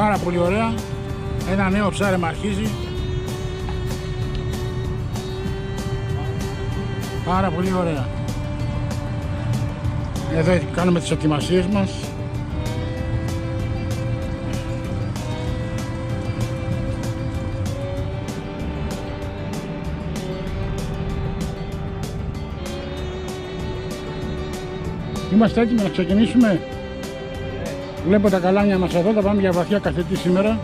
Πάρα πολύ ωραία. Ένα νέο ψάρεμα αρχίζει. Πάρα πολύ ωραία. Εδώ κάνουμε τις ετοιμασίες μας. Είμαστε έτοιμοι να ξεκινήσουμε. Βλέπω τα καλάμια μας εδώ, θα πάμε για βαθιά καθετή σήμερα.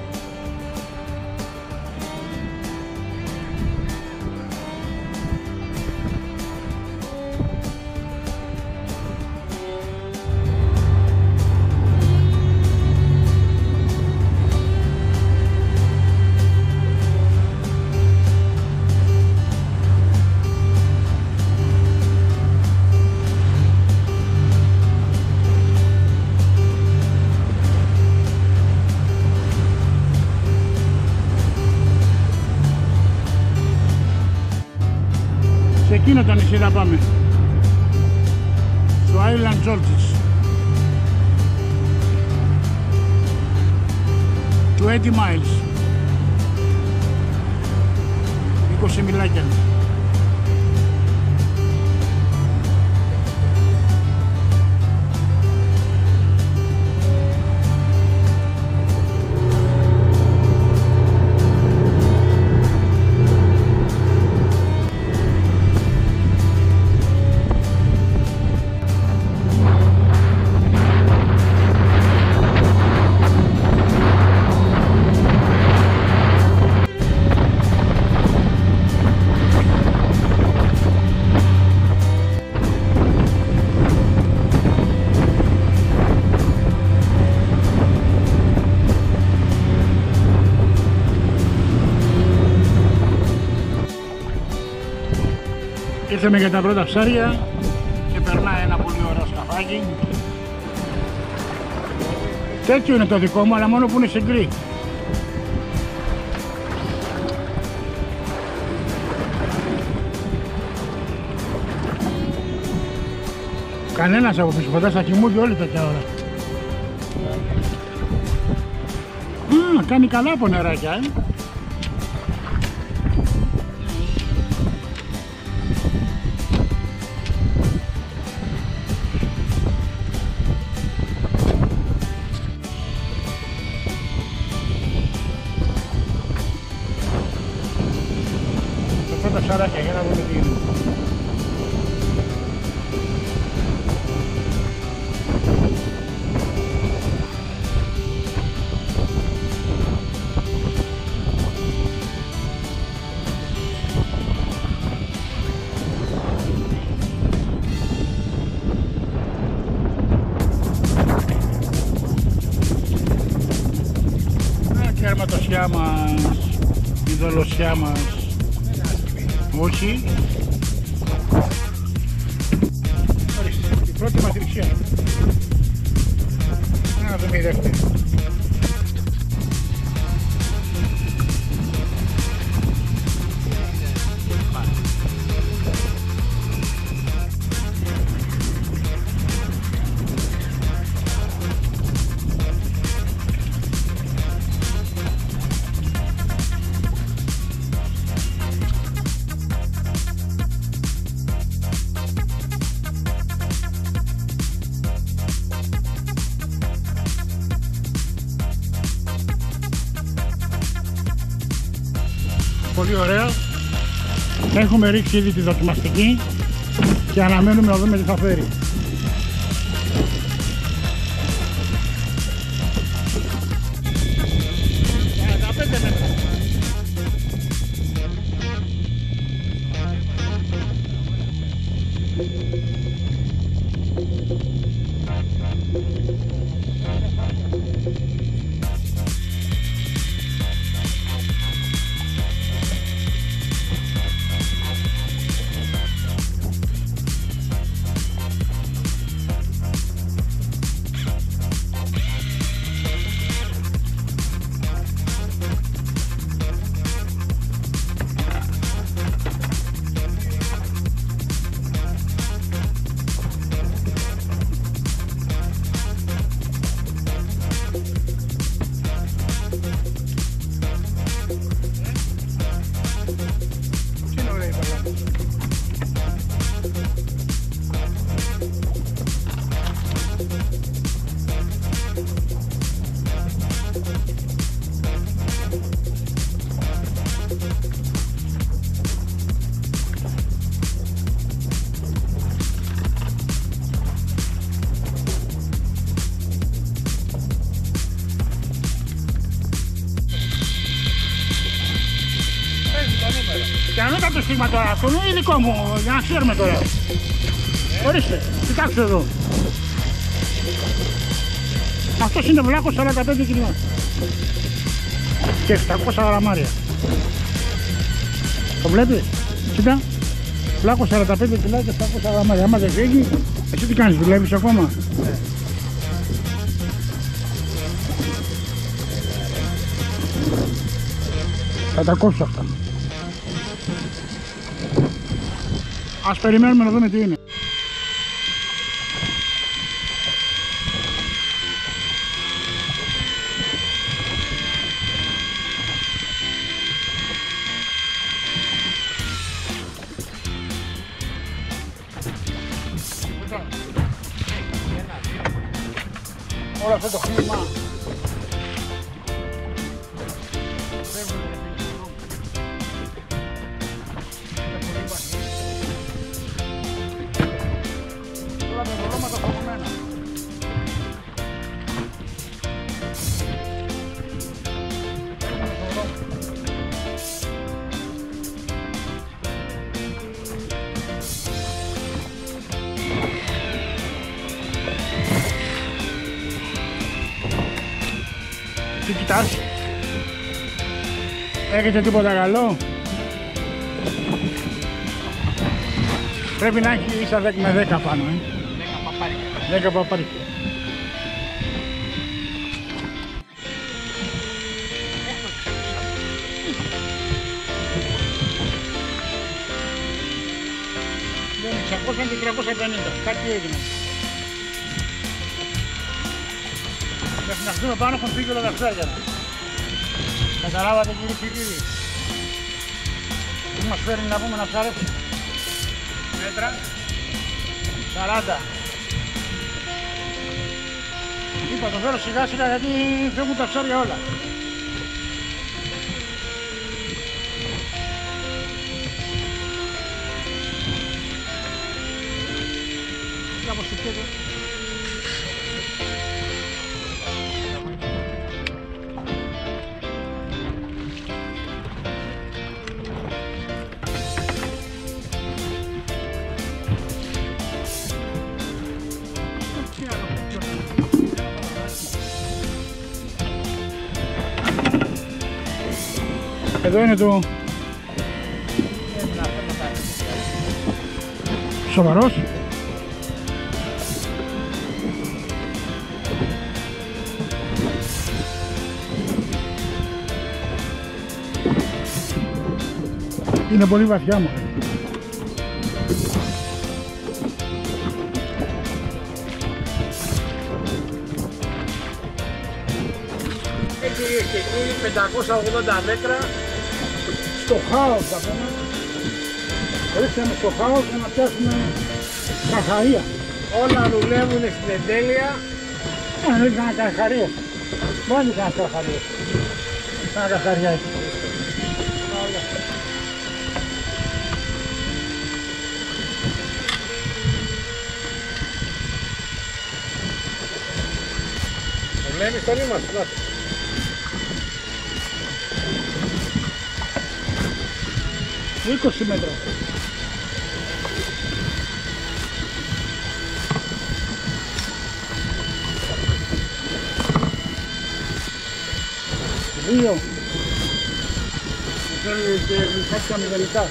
Σε εκείνο το νησί θα πάμε. Στο Island Georges. 20 miles. 20 μιλάκια. Ήρθαμε για τα πρώτα ψάρια και περνάει ένα πολύ ωραίο σκαφάκι. Τέτοιο είναι το δικό μου, αλλά μόνο που είναι σε γκρι. Κανένας από πίσω, ποτέ θα κοιμούνται όλοι τέτοια ώρα. Α, κάνει καλά από νεράκια, ε. Αρματοσιά μας, η δολοσιά μας. Όχι. Ορίστε, η πρώτη μας τριξιά. Να δούμε η δεύτερη. Πολύ ωραία. Έχουμε ρίξει ήδη τη δοκιμαστική και αναμένουμε να δούμε τι θα φέρει. Κοίτα το στίγμα τώρα, αυτό είναι δικό μου, για να ξέρουμε τώρα. Ορίστε, κοιτάξτε εδώ. Αυτός είναι βλάκος 45 κιλά. Και 700 γραμμάρια. Το βλέπεις, κοίτα. Βλάκος 45 κιλά και 700 γραμμάρια. Άμα δεν φύγει, εσύ τι κάνεις, δουλεύεις ακόμα; Θα τα κόψω αυτά. Ας περιμένουμε να δούμε τι είναι. Έχετε τίποτα καλό; Πρέπει να έχει ίσα 10 με 10 πάνω ε. 10 παπάρια. Δεν 600 και 350. Κάτι έγινε. Μέχρι να έρθουμε πάνω έχουν φύγει όλα τα ψάρια. Καταλάβατε κύριε και κύριοι. Τι μας φέρνει να πούμε να ψαρέψουμε. Μέτρα. 40. Είπα το φέρω σιγά σιγά γιατί φεύγουν τα ψάρια όλα. Κάπως το Εδώ είναι το... Σοβαρός. Είναι πολύ βαθιά μου. Και κυρίες και κύριοι, 580 μέτρα Στο χάος θα πούμε. Ρίξαμε στο χάος για να πιάσουμε καρχαρία. όλα δουλεύουν στην εντέλεια. Αν δεν έκανα καρχαρίες. Μόνο έκανα καρχαρίες. Κάνα καρχαρία έτσι. Μένει στον είμαστε, 20 μέτρα. Δύο. Θέλει και κάποια μηδενικά.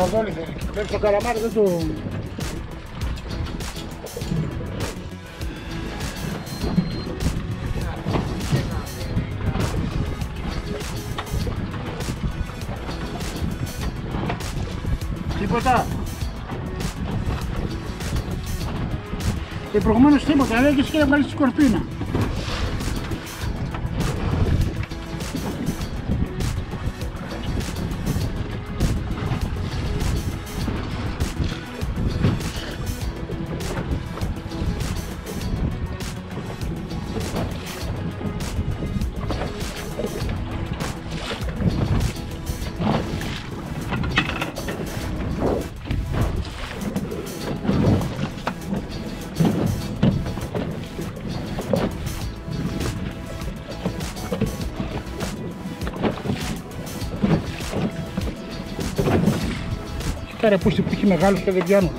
Ψαροβόλιο θέλει. Πρέπει το καλαμάρι δεν το... Τίποτα. Και προηγουμένως τίποτα, έλεγες και έβγαλες τη σκορπίνα. Τα ρε πούστη που έχει μεγάλους και δεν πιάνουν.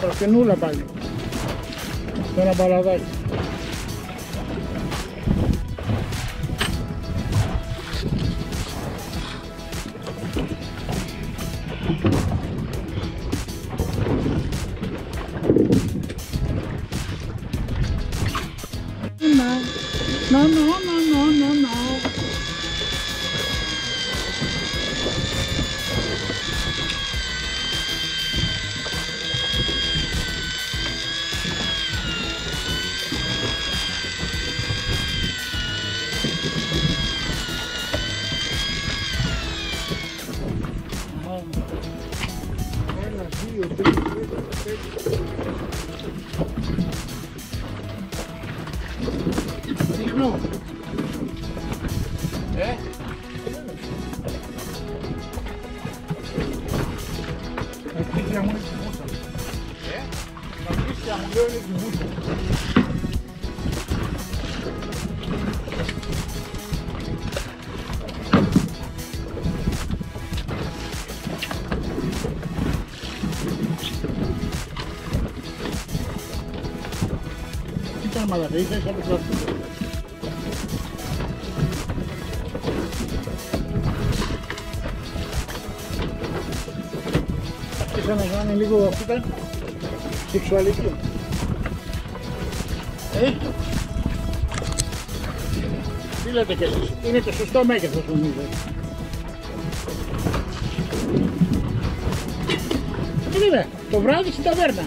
Προφινούλα πάλι. Σε ένα μπαλαδάκι. Τα πτήσια μου είναι στη μπούσα. ε, Τα πτήσια μου λέω είναι στη μπούσα. Τι κάνει μαλάκα, είσαι από το πλαστικό. Άρχισε να κάνει λίγο αυτή σεξουαλική. Ε, τι λέτε κι εσείς, είναι το σωστό μέγεθος νομίζω. Τι βέβαια, το βράδυ στην ταβέρνα.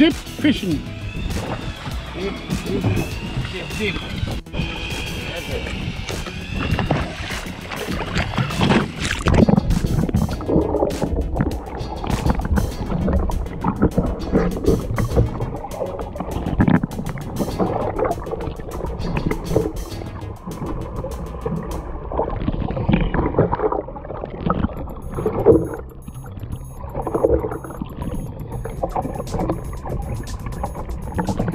deep fishing. Τι. Δεν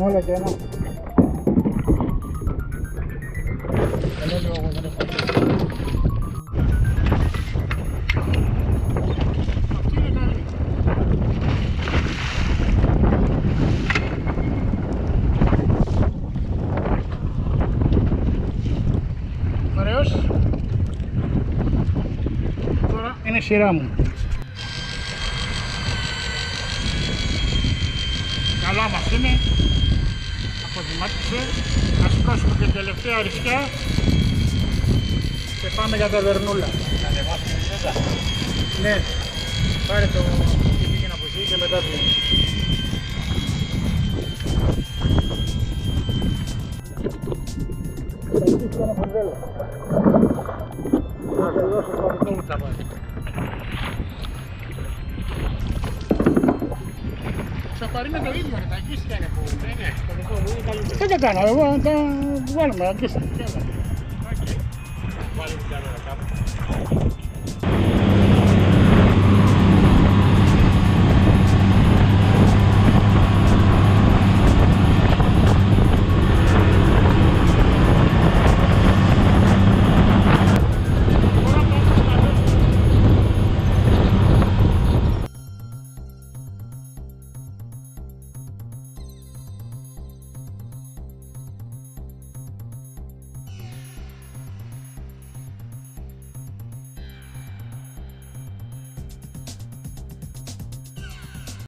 Πάγαν όλα και ένα. Δεν λέω εγώ δεν έχω Αυτή είναι καλή. Ωραίος. Τώρα είναι η σειρά μου. Καλά μας είναι. Αποδημάτισε. Να σηκώσουμε την τελευταία αριστερά και πάμε για τα βερνούλα. Να ανεβάσουμε τη σέτα. Ναι. Πάρε το και πήγαινε από εκεί και μετά του. Να σε δώσω το ξαπαρί είναι το ίδιο, τα αγγίστηκα είναι που είναι. Δεν τα κάνω, εγώ να τα βγάλουμε, αγγίστηκα. Βάλουμε κάμερα κάτω.